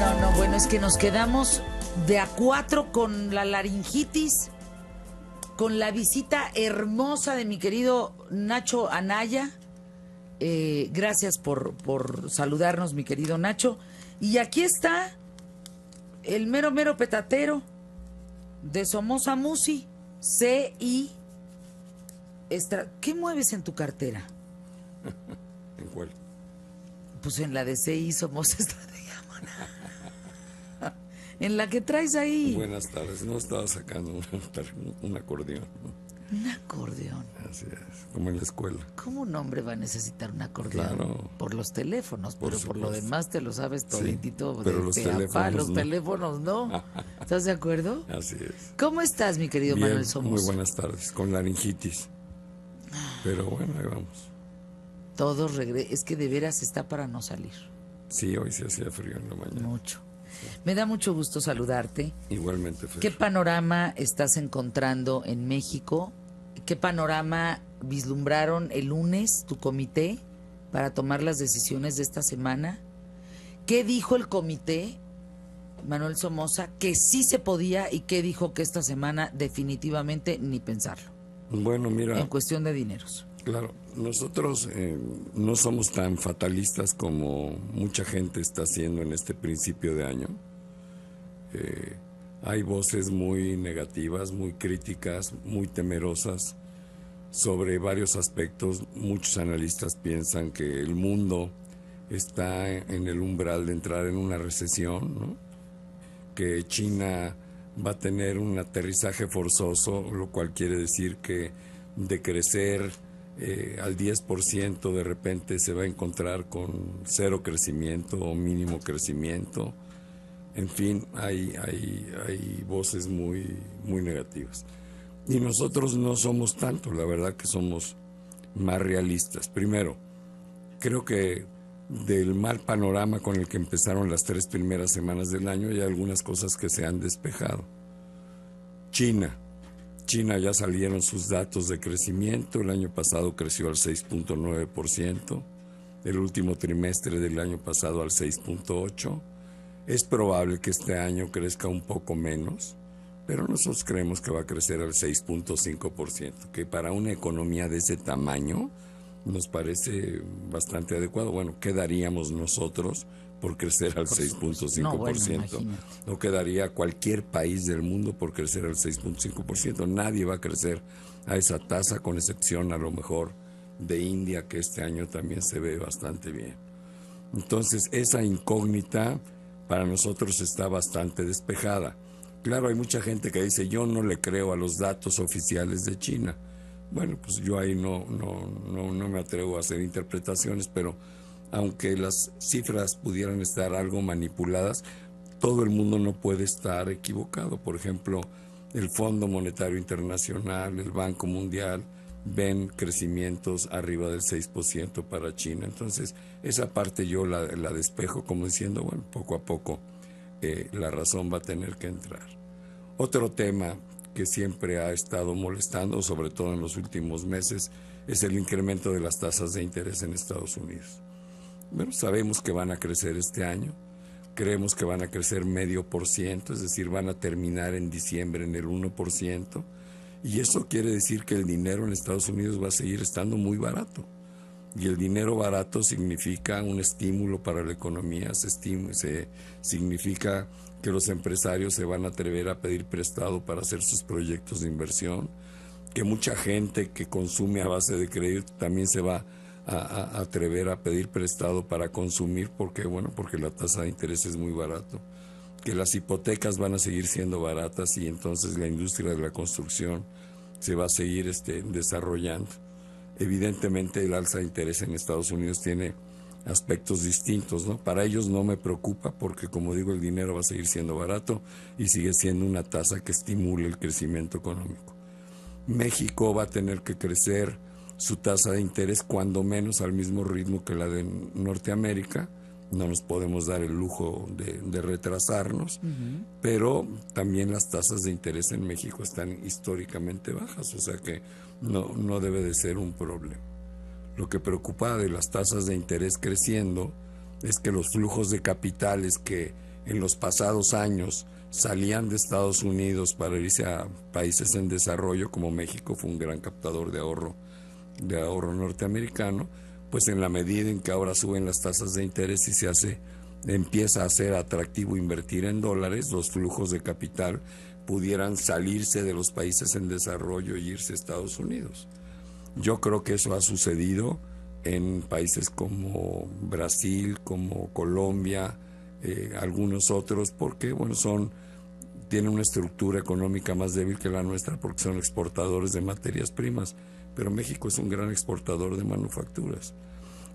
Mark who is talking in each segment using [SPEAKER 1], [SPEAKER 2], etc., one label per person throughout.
[SPEAKER 1] no, no, bueno, es que nos quedamos de a cuatro con la laringitis, con la visita hermosa de mi querido Nacho Anaya. Eh, gracias por, por saludarnos, mi querido Nacho. Y aquí está el mero, mero petatero de Somoza Musi, CI. Extra- ¿Qué mueves en tu cartera?
[SPEAKER 2] ¿En cuál?
[SPEAKER 1] Pues en la de CI Somos Estrategia Mona. En la que traes ahí
[SPEAKER 2] Buenas tardes. No estaba sacando un, un acordeón. ¿no?
[SPEAKER 1] un acordeón.
[SPEAKER 2] Así es, como en la escuela.
[SPEAKER 1] ¿Cómo un hombre va a necesitar un acordeón?
[SPEAKER 2] Claro.
[SPEAKER 1] Por los teléfonos,
[SPEAKER 2] Por
[SPEAKER 1] pero por lo demás te lo sabes toditito.
[SPEAKER 2] pero
[SPEAKER 1] de
[SPEAKER 2] los teléfonos
[SPEAKER 1] los
[SPEAKER 2] no.
[SPEAKER 1] teléfonos no. ¿Estás de acuerdo?
[SPEAKER 2] Así es.
[SPEAKER 1] ¿Cómo estás, mi querido
[SPEAKER 2] Bien,
[SPEAKER 1] Manuel Somos?
[SPEAKER 2] muy buenas tardes. Con laringitis. Pero bueno, ahí vamos.
[SPEAKER 1] Todos regre Es que de veras está para no salir.
[SPEAKER 2] Sí, hoy sí hacía frío en la mañana.
[SPEAKER 1] Mucho. Me da mucho gusto saludarte.
[SPEAKER 2] Igualmente, Fer.
[SPEAKER 1] ¿Qué panorama estás encontrando en México? ¿Qué panorama vislumbraron el lunes tu comité para tomar las decisiones de esta semana? ¿Qué dijo el comité, Manuel Somoza, que sí se podía y qué dijo que esta semana definitivamente ni pensarlo?
[SPEAKER 2] Bueno, mira,
[SPEAKER 1] En cuestión de dineros.
[SPEAKER 2] claro, nosotros eh, no somos tan fatalistas como mucha gente está haciendo en este principio de año. Eh, hay voces muy negativas, muy críticas, muy temerosas sobre varios aspectos. Muchos analistas piensan que el mundo está en el umbral de entrar en una recesión, ¿no? que China va a tener un aterrizaje forzoso, lo cual quiere decir que de crecer eh, al 10% de repente se va a encontrar con cero crecimiento o mínimo crecimiento. En fin, hay, hay, hay voces muy, muy negativas. Y nosotros no somos tanto, la verdad que somos más realistas. Primero, creo que del mal panorama con el que empezaron las tres primeras semanas del año hay algunas cosas que se han despejado. China. China ya salieron sus datos de crecimiento. El año pasado creció al 6.9%. El último trimestre del año pasado al 6.8%. Es probable que este año crezca un poco menos, pero nosotros creemos que va a crecer al 6.5%, que para una economía de ese tamaño nos parece bastante adecuado. Bueno, ¿qué daríamos nosotros por crecer al 6.5%?
[SPEAKER 1] No, bueno,
[SPEAKER 2] no quedaría cualquier país del mundo por crecer al 6.5%. Nadie va a crecer a esa tasa, con excepción a lo mejor de India, que este año también se ve bastante bien. Entonces, esa incógnita para nosotros está bastante despejada. Claro, hay mucha gente que dice, yo no le creo a los datos oficiales de China. Bueno, pues yo ahí no, no, no, no me atrevo a hacer interpretaciones, pero aunque las cifras pudieran estar algo manipuladas, todo el mundo no puede estar equivocado. Por ejemplo, el Fondo Monetario Internacional, el Banco Mundial, ven crecimientos arriba del 6% para China. Entonces, esa parte yo la, despejo como diciendo, bueno, poco a poco eh, la razón va a tener que entrar. Otro tema que siempre ha estado molestando, sobre todo en los últimos meses, es el incremento de las tasas de interés en Estados Unidos. Bueno, sabemos que van a crecer este año, creemos que van a crecer medio por ciento, es decir, van a terminar en diciembre en el 1%, y eso quiere decir que el dinero en Estados Unidos va a seguir estando muy barato. Y el dinero barato significa un estímulo para la economía, se, estim- se- significa que los empresarios se van a atrever a pedir prestado para hacer sus proyectos de inversión, que mucha gente que consume a base de crédito también se va a, a- a atrever a pedir prestado para consumir, porque bueno, porque la tasa de interés es muy barato, que las hipotecas van a seguir siendo baratas y entonces la industria de la construcción se va a seguir este, desarrollando. Evidentemente el alza de interés en Estados Unidos tiene aspectos distintos, ¿no? Para ellos no me preocupa porque como digo el dinero va a seguir siendo barato y sigue siendo una tasa que estimule el crecimiento económico. México va a tener que crecer su tasa de interés cuando menos al mismo ritmo que la de Norteamérica. No nos podemos dar el lujo de, de retrasarnos, pero también las tasas de interés en México están históricamente bajas, o sea que no, no debe de ser un problema. Lo que preocupa de las tasas de interés creciendo es que los flujos de capitales que en los pasados años salían de Estados Unidos para irse a países en desarrollo, como México fue un gran captador de ahorro, de ahorro norteamericano, pues en la medida en que ahora suben las tasas de interés y se hace, empieza a ser atractivo invertir en dólares, los flujos de capital pudieran salirse de los países en desarrollo e irse a Estados Unidos. Yo creo que eso ha sucedido en países como Brasil, como Colombia, eh, algunos otros, porque bueno, son tienen una estructura económica más débil que la nuestra porque son exportadores de materias primas, pero México es un gran exportador de manufacturas.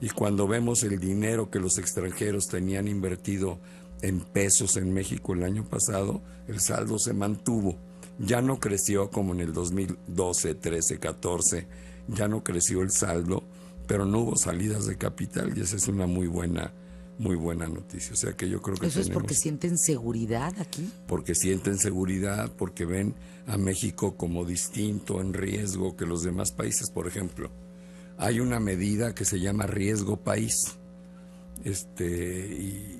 [SPEAKER 2] Y cuando vemos el dinero que los extranjeros tenían invertido en pesos en México el año pasado, el saldo se mantuvo. Ya no creció como en el 2012, 13, 14, ya no creció el saldo, pero no hubo salidas de capital y esa es una muy buena muy buena noticia. O sea que yo creo que...
[SPEAKER 1] ¿Eso es porque sienten seguridad aquí?
[SPEAKER 2] Porque sienten seguridad, porque ven a México como distinto, en riesgo que los demás países. Por ejemplo, hay una medida que se llama riesgo país. Este, y,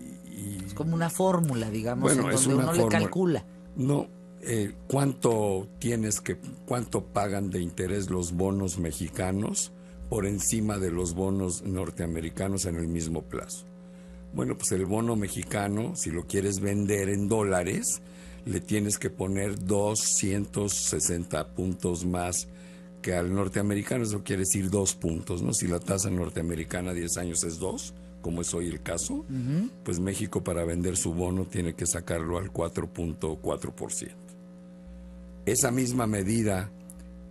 [SPEAKER 1] es como una fórmula, digamos, en donde uno le calcula.
[SPEAKER 2] No, eh, ¿cuánto tienes que, cuánto pagan de interés los bonos mexicanos por encima de los bonos norteamericanos en el mismo plazo? Bueno, pues el bono mexicano, si lo quieres vender en dólares, le tienes que poner 260 puntos más que al norteamericano, eso quiere decir dos puntos, ¿no? Si la tasa norteamericana a 10 años es 2, como es hoy el caso, pues México para vender su bono tiene que sacarlo al 4.4%. Esa misma medida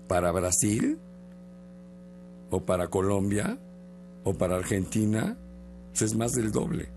[SPEAKER 2] para Brasil o para Colombia o para Argentina es más del doble.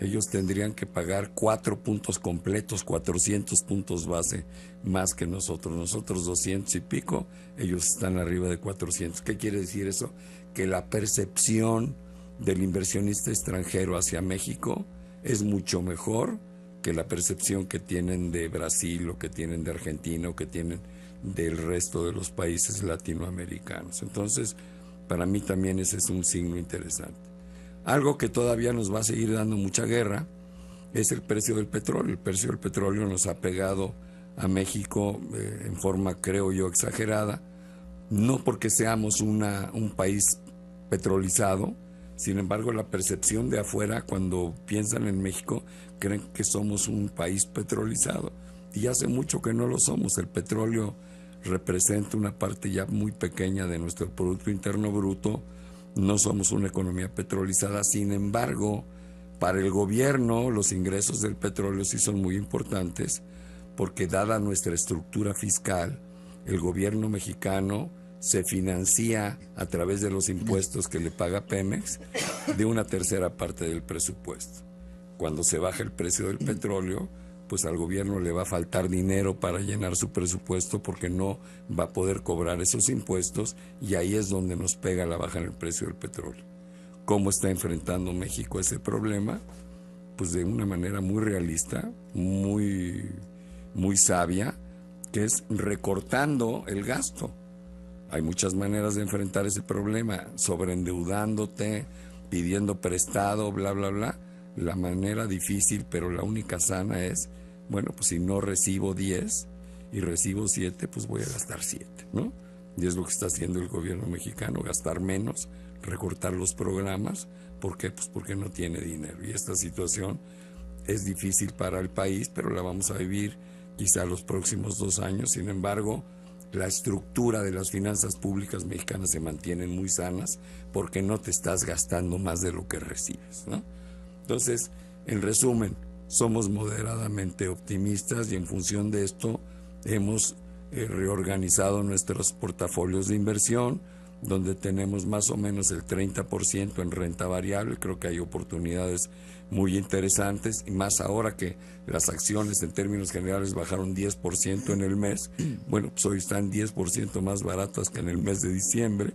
[SPEAKER 2] Ellos tendrían que pagar cuatro puntos completos, 400 puntos base más que nosotros. Nosotros 200 y pico, ellos están arriba de 400. ¿Qué quiere decir eso? Que la percepción del inversionista extranjero hacia México es mucho mejor que la percepción que tienen de Brasil o que tienen de Argentina o que tienen del resto de los países latinoamericanos. Entonces, para mí también ese es un signo interesante. Algo que todavía nos va a seguir dando mucha guerra es el precio del petróleo. El precio del petróleo nos ha pegado a México eh, en forma, creo yo, exagerada, no porque seamos una, un país petrolizado, sin embargo la percepción de afuera cuando piensan en México creen que somos un país petrolizado y hace mucho que no lo somos. El petróleo representa una parte ya muy pequeña de nuestro Producto Interno Bruto, no somos una economía petrolizada, sin embargo, para el gobierno los ingresos del petróleo sí son muy importantes porque dada nuestra estructura fiscal, el gobierno mexicano se financia a través de los impuestos que le paga Pemex de una tercera parte del presupuesto. Cuando se baja el precio del petróleo, pues al gobierno le va a faltar dinero para llenar su presupuesto porque no va a poder cobrar esos impuestos y ahí es donde nos pega la baja en el precio del petróleo. ¿Cómo está enfrentando México ese problema? Pues de una manera muy realista, muy, muy sabia, que es recortando el gasto. Hay muchas maneras de enfrentar ese problema, sobreendeudándote, pidiendo prestado, bla, bla, bla. La manera difícil, pero la única sana es bueno, pues si no recibo 10 y recibo 7, pues voy a gastar 7, ¿no? Y es lo que está haciendo el gobierno mexicano, gastar menos, recortar los programas. ¿Por qué? Pues porque no tiene dinero. Y esta situación es difícil para el país, pero la vamos a vivir quizá los próximos dos años. Sin embargo, la estructura de las finanzas públicas mexicanas se mantienen muy sanas porque no te estás gastando más de lo que recibes, ¿no? Entonces, en resumen, somos moderadamente optimistas y en función de esto hemos eh, reorganizado nuestros portafolios de inversión, donde tenemos más o menos el 30% en renta variable. Creo que hay oportunidades muy interesantes y más ahora que las acciones en términos generales bajaron 10% en el mes. Bueno, pues hoy están 10% más baratas que en el mes de diciembre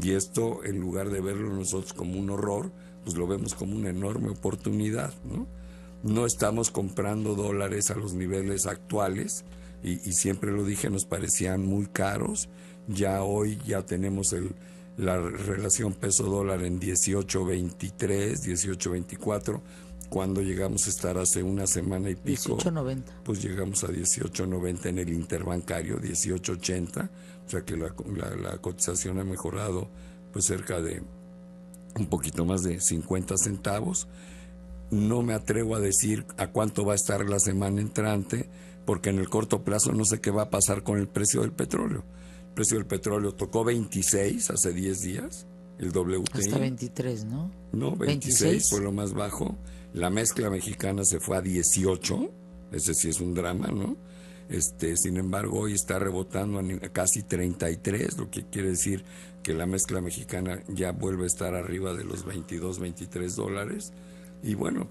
[SPEAKER 2] y esto en lugar de verlo nosotros como un horror, pues lo vemos como una enorme oportunidad, ¿no? No estamos comprando dólares a los niveles actuales y, siempre lo dije, nos parecían muy caros. Ya hoy ya tenemos el, la relación peso dólar en 18.23, 18.24. cuando llegamos a estar hace una semana y pico.
[SPEAKER 1] 18.90.
[SPEAKER 2] Pues llegamos a 18.90 en el interbancario, 18.80, o sea que la, la, cotización ha mejorado pues cerca de un poquito más de 50 centavos. No me atrevo a decir a cuánto va a estar la semana entrante, porque en el corto plazo no sé qué va a pasar con el precio del petróleo. El precio del petróleo tocó 26 hace 10 días, el WTI.
[SPEAKER 1] Hasta 23, ¿no?
[SPEAKER 2] No, 26, fue lo más bajo. La mezcla mexicana se fue a 18, ese sí es un drama, ¿no? Este, sin embargo, hoy está rebotando a casi 33, lo que quiere decir que la mezcla mexicana ya vuelve a estar arriba de los 22, 23 dólares. Y bueno,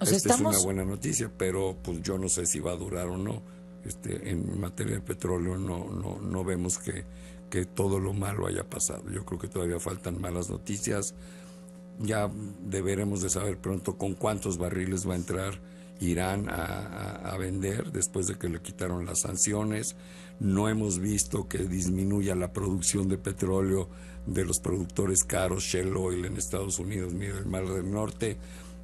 [SPEAKER 2] esta es una buena noticia, pero pues yo no sé si va a durar o no. Este, en materia de petróleo no, no, no vemos que, que todo lo malo haya pasado. Yo creo que todavía faltan malas noticias. Ya deberemos de saber pronto con cuántos barriles va a entrar Irán a, vender después de que le quitaron las sanciones. No hemos visto que disminuya la producción de petróleo de los productores caros, Shell Oil en Estados Unidos, ni del Mar del Norte.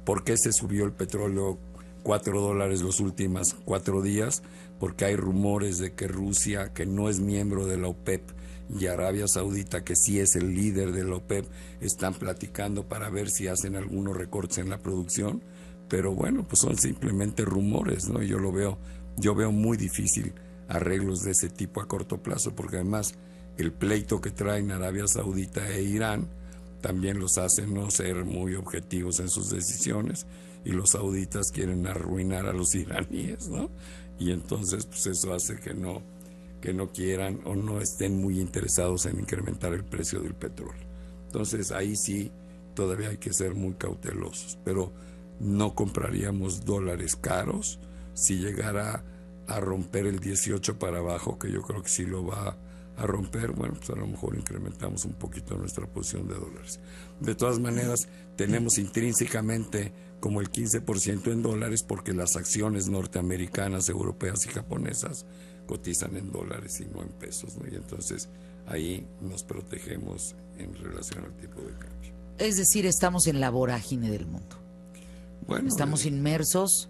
[SPEAKER 2] ¿Por qué se subió el petróleo 4 dólares los últimos cuatro días? Porque hay rumores de que Rusia, que no es miembro de la OPEP, y Arabia Saudita, que sí es el líder de la OPEP, están platicando para ver si hacen algunos recortes en la producción. Pero bueno, pues son simplemente rumores, ¿no? Yo lo veo, yo veo muy difícil arreglos de ese tipo a corto plazo, porque además el pleito que traen Arabia Saudita e Irán, también los hacen no ser muy objetivos en sus decisiones y los sauditas quieren arruinar a los iraníes, ¿no? Y entonces pues eso hace que no que no quieran o no estén muy interesados en incrementar el precio del petróleo. Entonces ahí sí todavía hay que ser muy cautelosos, pero no compraríamos dólares caros si llegara a romper el 18 para abajo, que yo creo que sí lo va a romper, bueno, pues a lo mejor incrementamos un poquito nuestra posición de dólares. De todas maneras, tenemos intrínsecamente como el 15% en dólares porque las acciones norteamericanas, europeas y japonesas cotizan en dólares y no en pesos, ¿no? Y entonces ahí nos protegemos en relación al tipo de cambio.
[SPEAKER 1] Es decir, estamos en la vorágine del mundo. Bueno, estamos eh, inmersos,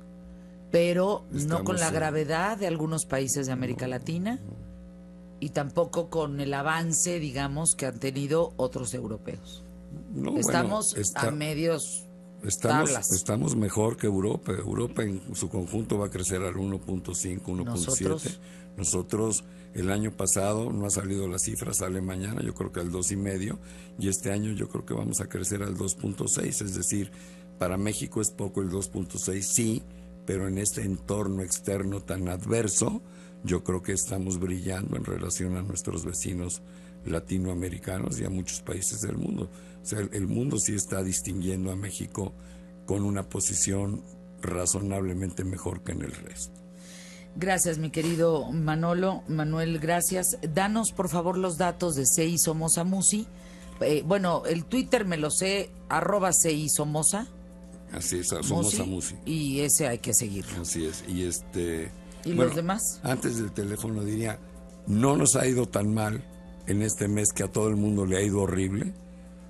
[SPEAKER 1] pero no con la gravedad de algunos países de América Latina y tampoco con el avance, digamos, que han tenido otros europeos. estamos a medios
[SPEAKER 2] Estamos, estamos mejor que Europa. Europa en su conjunto va a crecer al 1.5, 1.7. Nosotros el año pasado no ha salido la cifra, sale mañana, yo creo que al 2.5 y este año yo creo que vamos a crecer al 2.6, es decir, para México es poco el 2.6, sí, pero en este entorno externo tan adverso, yo creo que estamos brillando en relación a nuestros vecinos latinoamericanos y a muchos países del mundo. O sea, el mundo sí está distinguiendo a México con una posición razonablemente mejor que en el resto.
[SPEAKER 1] Gracias, mi querido Manolo. Manuel, gracias. Danos, por favor, los datos de CI Somoza Musi. Eh, bueno, el Twitter me lo sé, arroba CI Somoza.
[SPEAKER 2] Así es, Somoza Musi.
[SPEAKER 1] Y ese hay que seguirlo.
[SPEAKER 2] Así es. Y este
[SPEAKER 1] ¿Y los demás?
[SPEAKER 2] Antes del teléfono diría, no nos ha ido tan mal en este mes que a todo el mundo le ha ido horrible,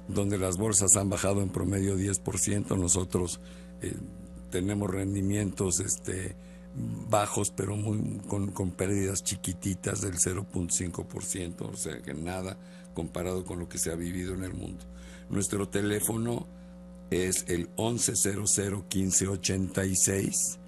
[SPEAKER 2] donde las bolsas han bajado en promedio 10%, nosotros eh, tenemos rendimientos este, bajos, pero muy, con, con pérdidas chiquititas del 0.5%, o sea que nada comparado con lo que se ha vivido en el mundo. Nuestro teléfono es el 1100 1586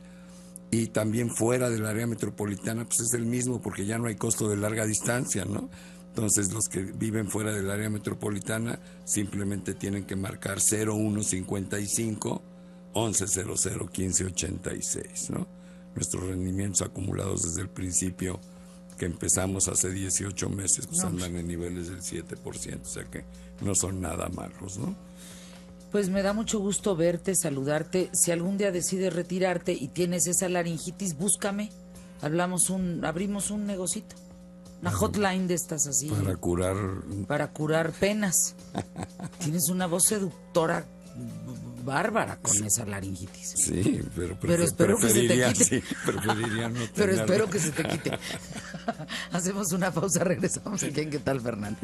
[SPEAKER 2] y también fuera del área metropolitana, pues es el mismo porque ya no hay costo de larga distancia, ¿no? Entonces los que viven fuera del área metropolitana simplemente tienen que marcar 0155 1100 1586, ¿no? Nuestros rendimientos acumulados desde el principio que empezamos hace 18 meses pues andan en niveles del 7%, o sea que no son nada malos, ¿no?
[SPEAKER 1] Pues me da mucho gusto verte, saludarte. Si algún día decides retirarte y tienes esa laringitis, búscame. Hablamos un, abrimos un negocito. Una hotline de estas así.
[SPEAKER 2] Para curar.
[SPEAKER 1] Para curar penas. tienes una voz seductora bárbara con esa laringitis.
[SPEAKER 2] Sí, pero,
[SPEAKER 1] pero espero que se te quite.
[SPEAKER 2] preferiría no
[SPEAKER 1] pero espero que se te quite. Hacemos una pausa, regresamos aquí en ¿Qué tal, Fernando?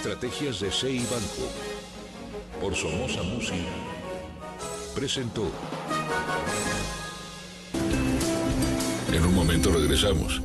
[SPEAKER 3] Estrategias de SEI Banco. por Somoza Música presentó. En un momento regresamos.